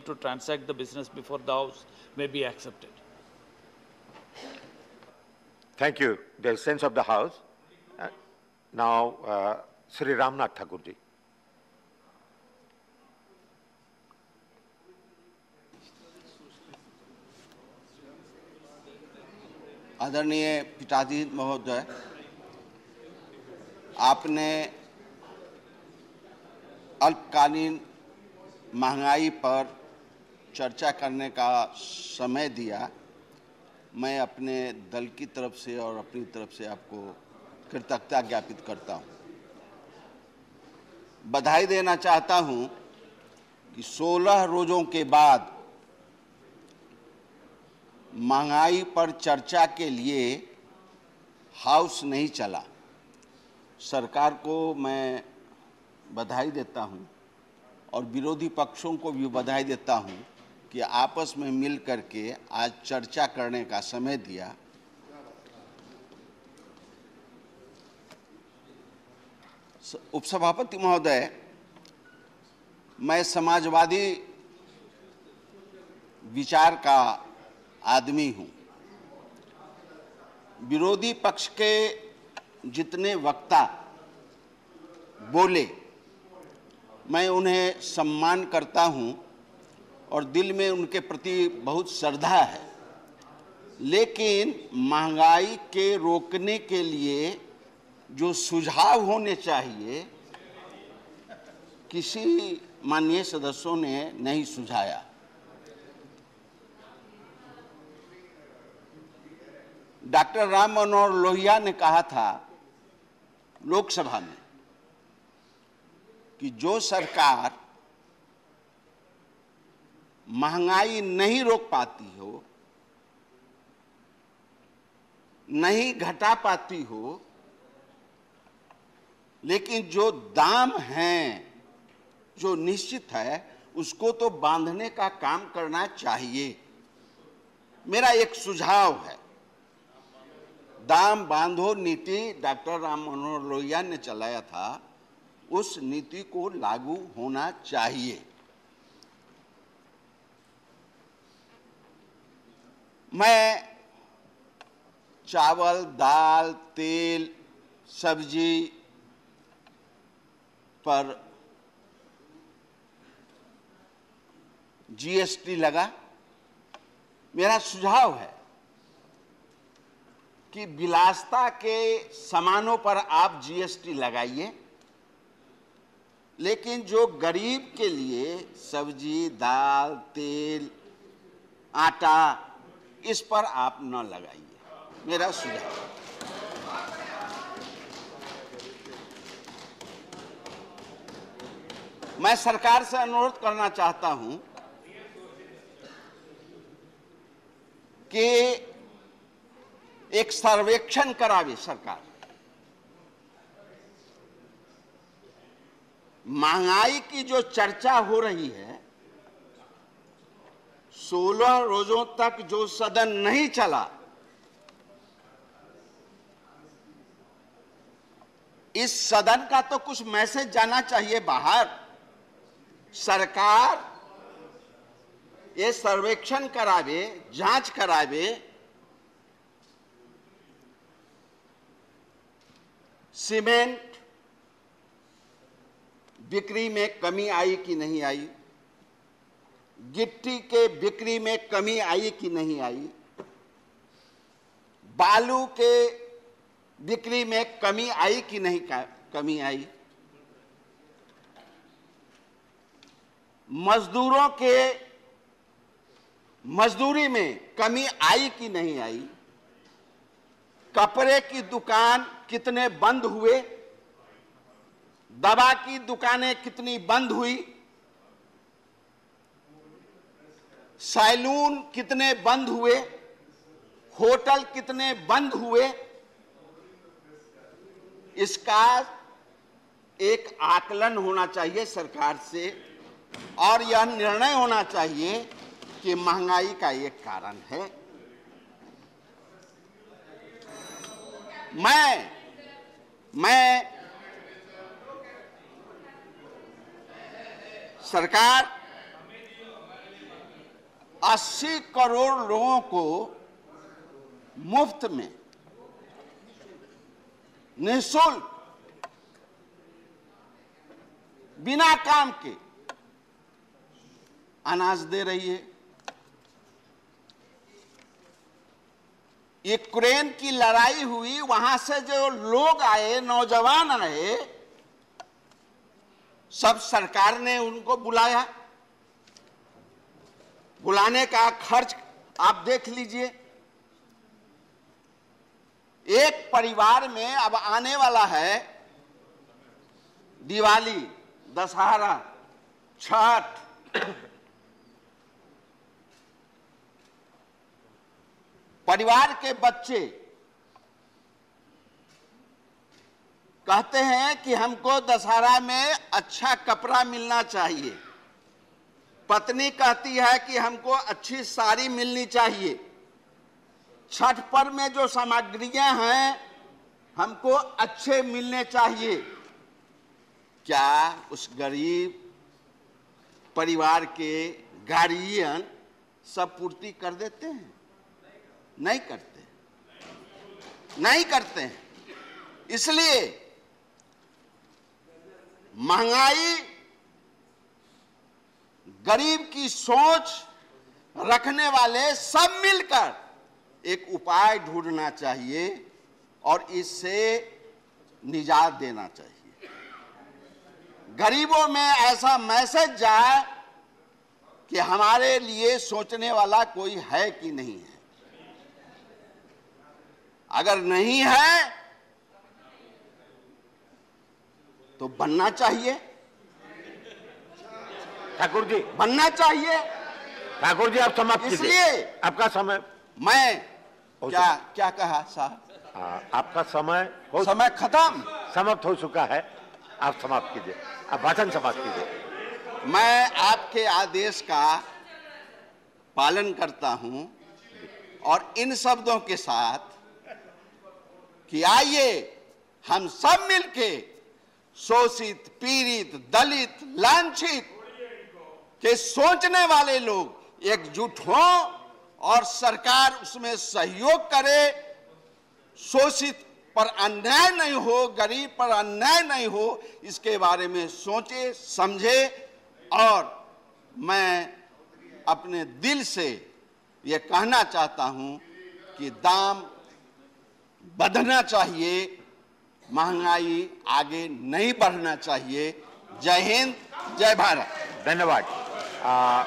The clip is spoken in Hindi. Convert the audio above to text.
them to transact the business before the House may be accepted. Thank you. Is sense of the House. Uh, now, uh, Sri Ramnath Thakurji. आदरणीय पिताजी महोदय आपने अल्पकालीन महँगाई पर चर्चा करने का समय दिया। मैं अपने दल की तरफ़ से और अपनी तरफ़ से आपको कृतज्ञता ज्ञापित करता हूँ। बधाई देना चाहता हूँ कि 16 रोजों के बाद महँगाई पर चर्चा के लिए हाउस नहीं चला। सरकार को मैं बधाई देता हूँ और विरोधी पक्षों को भी बधाई देता हूँ। कि आपस में मिल करके आज चर्चा करने का समय दिया। उपसभापति महोदय, मैं समाजवादी विचार का आदमी हूँ। विरोधी पक्ष के जितने वक्ता बोले, मैं उन्हें सम्मान करता हूँ। और दिल में उनके प्रति बहुत श्रद्धा है। लेकिन महँगाई के रोकने के लिए जो सुझाव होने चाहिए, किसी माननीय सदस्यों ने नहीं सुझाया। डॉक्टर राम मनोहर लोहिया ने कहा था लोकसभा में कि जो सरकार महँगाई नहीं रोक पाती हो, नहीं घटा पाती हो, लेकिन जो दाम हैं, जो निश्चित है, उसको तो बांधने का काम करना चाहिए। मेरा एक सुझाव है। दाम बांधो नीति डॉक्टर राम मनोहर लोहिया ने चलाया था, उस नीति को लागू होना चाहिए। मैं चावल, दाल, तेल, सब्ज़ी पर जीएसटी लगा। मेरा सुझाव है कि विलासता के सामानों पर आप जीएसटी लगाइए, लेकिन जो गरीब के लिए सब्ज़ी, दाल, तेल, आटा इस पर आप न लगाइए। मेरा सुझाव। मैं सरकार से अनुरोध करना चाहता हूँ कि एक सर्वेक्षण करावे सरकार। महँगाई की जो चर्चा हो रही है सोलह रोजों तक जो सदन नहीं चला, इस सदन का तो कुछ मैसेज जाना चाहिए बाहर। सरकार ये सर्वेक्षण करावे, जाँच करावे, सीमेंट बिक्री में कमी आई कि नहीं आई? गिट्टी के बिक्री में कमी आई कि नहीं आई? बालू के बिक्री में कमी आई कि नहीं कमी आई? मजदूरों के, मजदूरी में कमी आई कि नहीं आई? कपड़े की दुकान कितने बंद हुए? दवा की दुकानें कितनी बंद हुई? सैलून कितने बंद हुए? होटल कितने बंद हुए? इसका एक आकलन होना चाहिए सरकार से, और यह निर्णय होना चाहिए कि महँगाई का एक कारण है। मैं मैं सरकार 80 करोड़ लोगों को मुफ़्त में, निःशुल्क, बिना काम के अनाज दे रही है। यूक्रेन की लड़ाई हुई, वहाँ से जो लोग आए, नौजवान आए, सब सरकार ने उनको बुलाया। बुलाने का खर्च आप देख लीजिए। एक परिवार में अब आने वाला है दिवाली, दशहरा, छठ। परिवार के बच्चे कहते हैं कि हमको दशहरा में अच्छा कपड़ा मिलना चाहिए। पत्नी कहती है कि हमको अच्छी साड़ी मिलनी चाहिए। छठ पर्व में जो सामग्रियाँ हैं, हमको अच्छे मिलने चाहिए। क्या उस गरीब परिवार के गार्जियन सब पूर्ति कर देते हैं? नहीं करते। नहीं करते हैं। इसलिए महँगाई गरीब की सोच रखने वाले सब मिलकर एक उपाय ढूंढना चाहिए और इससे निजात देना चाहिए। गरीबों में ऐसा मैसेज जाए कि हमारे लिए सोचने वाला कोई है कि नहीं है। अगर नहीं है तो बनना चाहिए। ठाकुर जी। बनना चाहिए। ठाकुर जी आप समाप्त कीजिए। इसलिए आपका समय मैं क्या क्या कहा साहब? आपका समय हो समय खत्म। समाप्त हो चुका है। आप समाप्त कीजिए। आप भाषण समाप्त कीजिए। मैं आपके आदेश का पालन करता हूँ और इन शब्दों के साथ कि आइए हम सब मिलके शोषित पीड़ित दलित लांछित के सोचने वाले लोग एकजुट हों और सरकार उसमें सहयोग करे। शोषित पर अन्याय नहीं हो, गरीब पर अन्याय नहीं हो, इसके बारे में सोचे, समझे और मैं अपने दिल से ये कहना चाहता हूँ कि दाम बढ़ना चाहिए, महँगाई आगे नहीं बढ़ना चाहिए। जय हिंद, जय भारत। धन्यवाद। Uh,